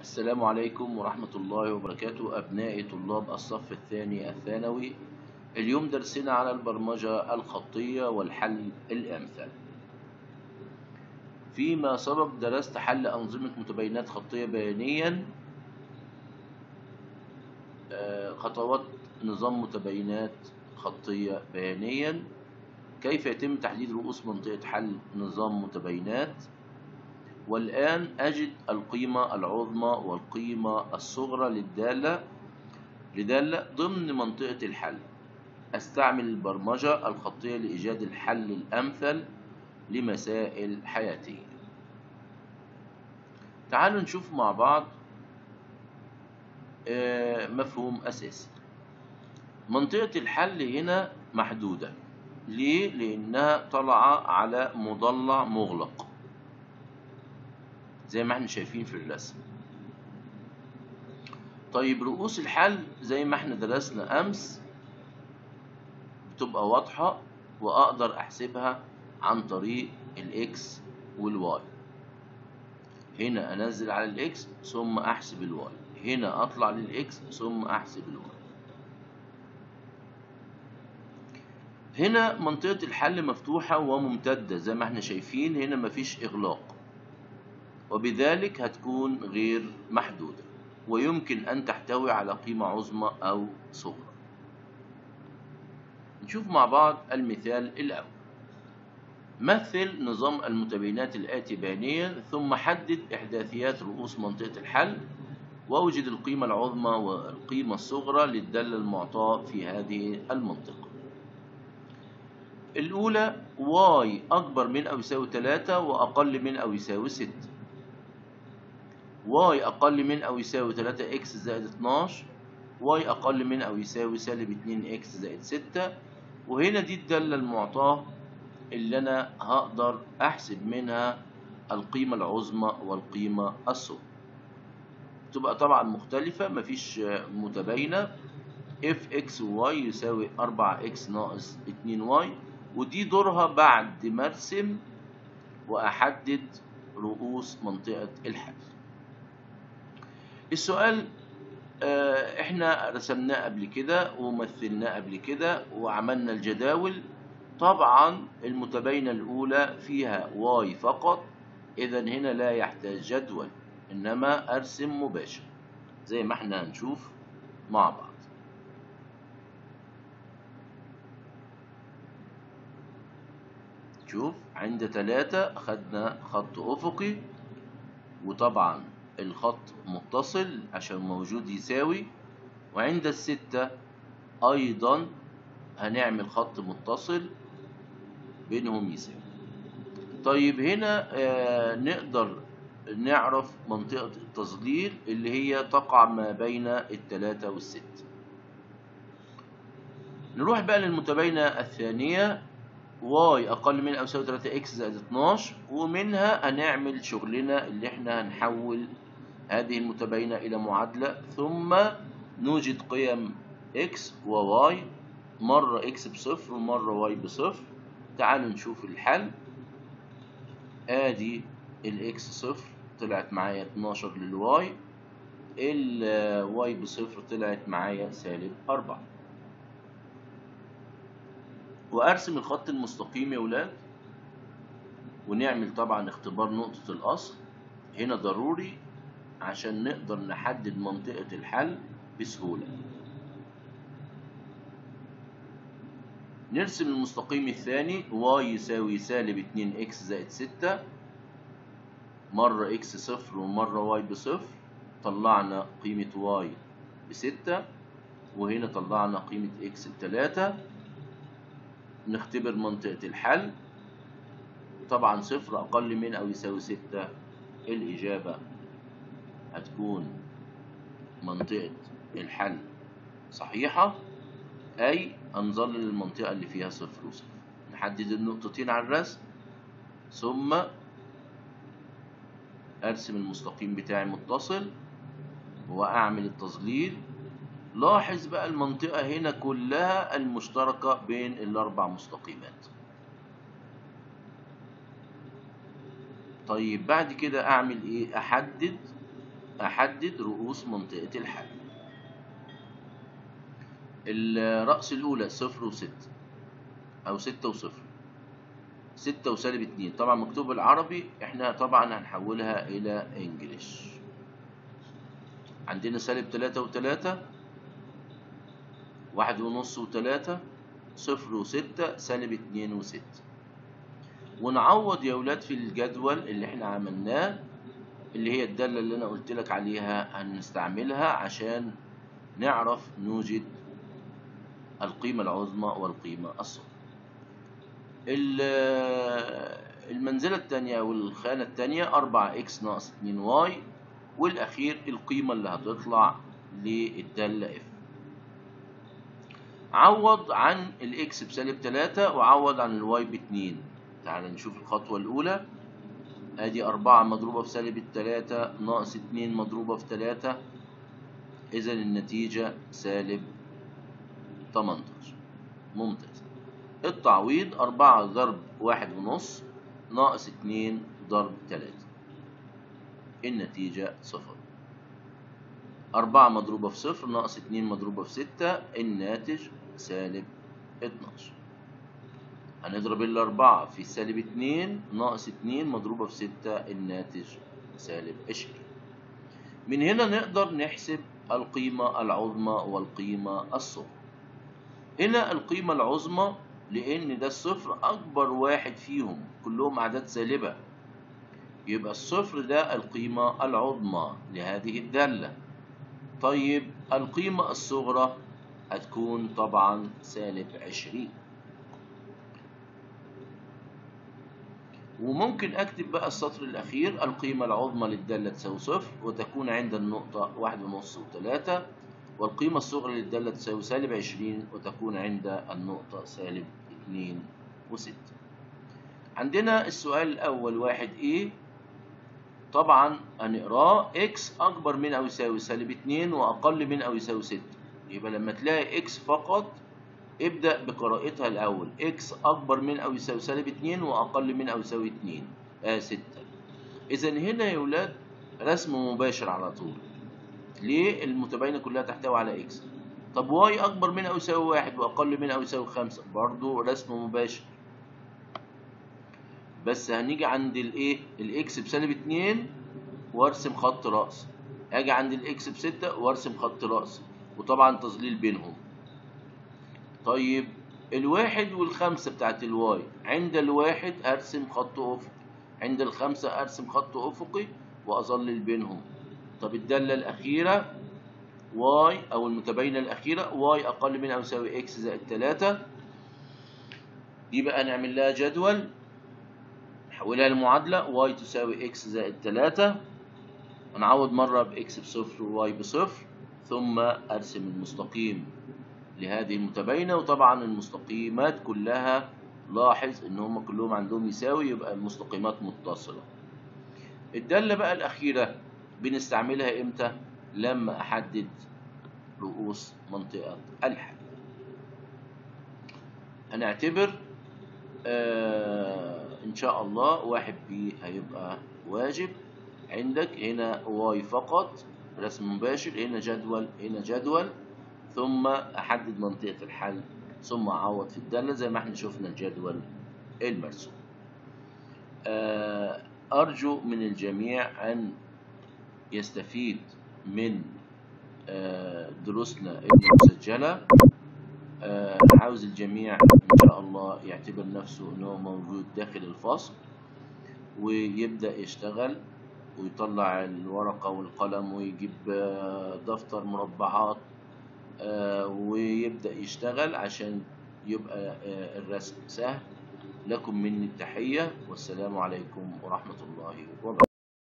السلام عليكم ورحمة الله وبركاته أبناء طلاب الصف الثاني الثانوي. اليوم درسنا على البرمجة الخطية والحل الأمثل. فيما سبق درست حل أنظمة متباينات خطية بيانيا. آه، خطوات نظام متباينات خطية بيانيا. كيف يتم تحديد رؤوس منطقة حل نظام متباينات؟ والآن أجد القيمة العظمى والقيمة الصغرى للدالة لدالة ضمن منطقة الحل. أستعمل البرمجة الخطية لإيجاد الحل الأمثل لمسائل حياتية تعالوا نشوف مع بعض آه، مفهوم أساسي. منطقة الحل هنا محدودة. ليه؟ لأنها طالعة على مضلع مغلق. زي ما إحنا شايفين في الرسم. طيب رؤوس الحل زي ما إحنا درسنا أمس بتبقى واضحة وأقدر أحسبها عن طريق ال x وال y. هنا أنزل على ال x ثم أحسب ال y. هنا أطلع لل x ثم أحسب ال y. هنا منطقة الحل مفتوحة وممتدة زي ما إحنا شايفين. هنا مفيش إغلاق. وبذلك هتكون غير محدودة ويمكن أن تحتوي على قيمة عظمى أو صغرى. نشوف مع بعض المثال الأول. مثل نظام المتباينات الآتي بيانيا ثم حدد إحداثيات رؤوس منطقة الحل وأوجد القيمة العظمى والقيمة الصغرى للدالة المعطاة في هذه المنطقة. الأولى y أكبر من أو يساوي 3 وأقل من أو يساوي 6 y أقل من أو يساوي 3x زائد 12 y أقل من أو يساوي سالب 2x زائد 6 وهنا دي الدالة المعطاة اللي أنا هقدر أحسب منها القيمة العظمى والقيمة الصغرى تبقى طبعا مختلفة مفيش متباينة. F x و y يساوي 4x ناقص 2y ودي دورها بعد ما أرسم وأحدد رؤوس منطقة الحل السؤال آه، إحنا رسمناه قبل كده ومثلناه قبل كده وعملنا الجداول. طبعا المتباينة الأولى فيها واي فقط إذا هنا لا يحتاج جدول إنما أرسم مباشر زي ما إحنا هنشوف مع بعض. شوف عند تلاتة أخدنا خط أفقي وطبعا الخط متصل عشان موجود يساوي وعند الستة أيضا هنعمل خط متصل بينهم يساوي. طيب هنا آه نقدر نعرف منطقة التظليل اللي هي تقع ما بين التلاتة والستة. نروح بقى للمتباينة الثانية. y أقل من أو يساوي 3x زائد 12 ومنها هنعمل شغلنا اللي إحنا هنحول هذه المتباينة إلى معادلة ثم نوجد قيم x و y مرة x بصفر ومرة y بصفر. تعالوا نشوف الحل. آدي ال x صفر طلعت معايا 12 لل y الواي بصفر طلعت معايا سالب 4 وأرسم الخط المستقيم يا ولاد. ونعمل طبعا اختبار نقطة الأصل. هنا ضروري عشان نقدر نحدد منطقة الحل بسهولة. نرسم المستقيم الثاني y يساوي سالب 2x زائد 6 مرة x صفر ومرة y بصفر. طلعنا قيمة y بستة. وهنا طلعنا قيمة x بتلاتة. نختبر منطقة الحل. طبعا صفر أقل من أو يساوي ستة. الإجابة هتكون منطقة الحل صحيحة؟ أي هنظلل المنطقة اللي فيها صفر وصفر. نحدد النقطتين على الرسم ثم أرسم المستقيم بتاعي متصل وأعمل التظليل. لاحظ بقى المنطقة هنا كلها المشتركة بين الأربع مستقيمات. طيب بعد كده أعمل إيه؟ أحدد أحدد رؤوس منطقة الحل الرأس الأولى صفر وستة أو ستة وصفر. ستة وسالب اتنين. طبعا مكتوب بالعربي إحنا طبعا هنحولها إلى انجليش عندنا سالب تلاتة وتلاتة واحد ونص وتلاتة صفر وستة سالب اتنين وستة ونعوض يا ولاد في الجدول اللي إحنا عملناه اللي هي الدالة اللي أنا قلت لك عليها هنستعملها عشان نعرف نوجد القيمة العظمى والقيمة الصغرى المنزلة التانية أو الخانة أربعة x ناقص اتنين y والأخير القيمة اللي هتطلع للدالة f عوض عن ال x بسالب تلاتة وعوض عن ال y باتنين. تعال نشوف الخطوة الأولى. ادي أربعة مضروبة في سالب التلاتة ناقص اتنين مضروبة في تلاتة. إذا النتيجة سالب تمنتاشر ممتاز. التعويض أربعة ضرب واحد ونص ناقص اتنين ضرب تلاتة. النتيجة صفر. أربعة مضروبة في صفر ناقص اتنين مضروبة في ستة الناتج سالب اتناشر هنضرب الأربعة في سالب اتنين ناقص اتنين مضروبة في ستة الناتج سالب عشرين من هنا نقدر نحسب القيمة العظمى والقيمة الصغرى هنا القيمة العظمى لأن ده الصفر أكبر واحد فيهم كلهم أعداد سالبة. يبقى الصفر ده القيمة العظمى لهذه الدالة. طيب القيمة الصغرى هتكون طبعا سالب عشرين. وممكن أكتب بقى السطر الأخير القيمة العظمى للدالة تساوي صفر وتكون عند النقطة واحد ونص وتلاتة والقيمة الصغرى للدالة تساوي سالب عشرين وتكون عند النقطة سالب اتنين وستة. عندنا السؤال الأول واحد إيه طبعا هنقراه x أكبر من أو يساوي سالب اتنين وأقل من أو يساوي ستة. يبقى لما تلاقي x فقط ابدأ بقراءتها الأول. x أكبر من أو يساوي سالب اتنين وأقل من أو يساوي اتنين. آه ستة. إذا هنا يا ولاد رسم مباشر على طول. ليه؟ المتباينة كلها تحتوي على x طب y أكبر من أو يساوي واحد وأقل من أو يساوي خمسة. برضو رسم مباشر. بس هنيجي عند الإيه ال x بسالب اتنين وأرسم خط رأسي. أجي عند ال x بستة وأرسم خط رأسي. وطبعا تظليل بينهم. طيب الواحد والخمسة بتاعت ال y عند الواحد أرسم خط أفقي عند الخمسة أرسم خط أفقي وأظلل بينهم. طب الدالة الأخيرة y أو المتباينة الأخيرة y أقل من أو يساوي x زائد تلاتة. دي بقى نعمل لها جدول. نحولها لمعادلة y تساوي x زائد تلاتة. هنعوض مرة ب X بصفر و Y بصفر ثم أرسم المستقيم. لهذه المتباينة وطبعا المستقيمات كلها لاحظ إن هم كلهم عندهم يساوي يبقى المستقيمات متصلة. الدالة بقى الأخيرة بنستعملها إمتى؟ لما أحدد رؤوس منطقة الحل هنعتبر آه إن شاء الله واحد B هيبقى واجب. عندك هنا واي فقط رسم مباشر هنا جدول هنا جدول. ثم أحدد منطقة الحل ثم أعوض في الدالة زي ما إحنا شفنا الجدول المرسوم. أرجو من الجميع أن يستفيد من دروسنا المسجلة. عاوز الجميع إن شاء الله يعتبر نفسه أنه موجود داخل الفصل ويبدأ يشتغل ويطلع الورقة والقلم ويجيب دفتر مربعات ويبدأ يشتغل عشان يبقى الرسم سهل. لكم مني التحية والسلام عليكم ورحمة الله وبركاته.